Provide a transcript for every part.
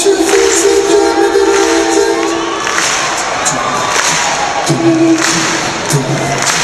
Thank you.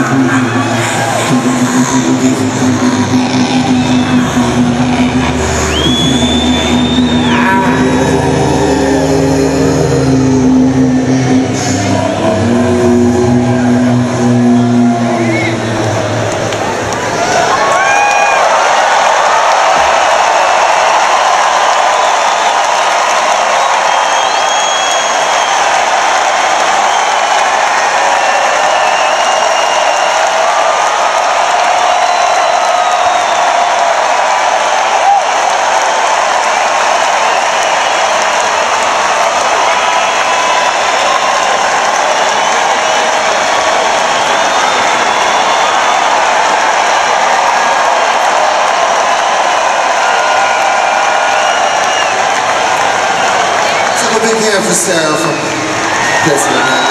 Thank you. For Sarah from.